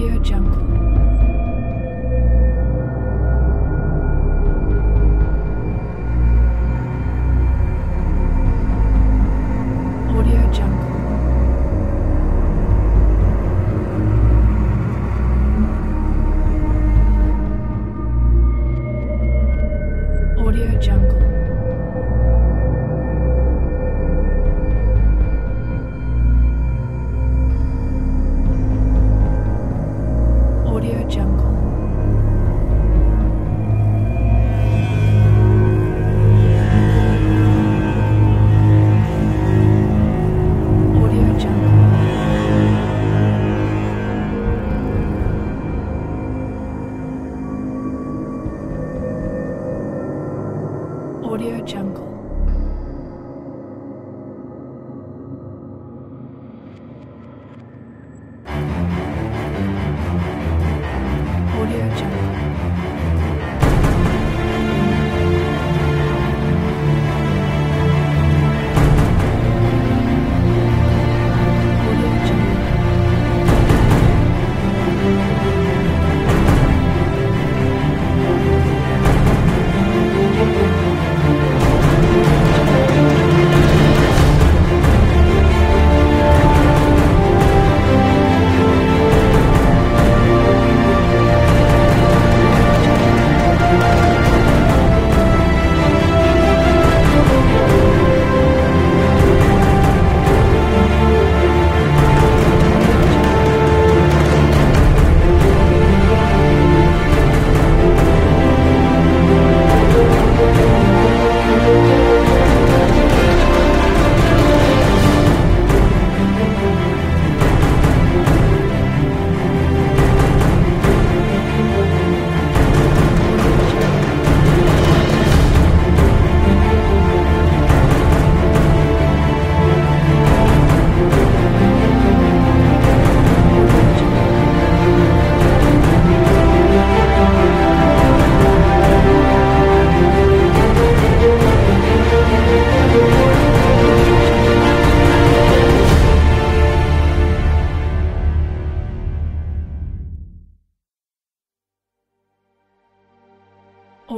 Audio jump.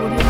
audio.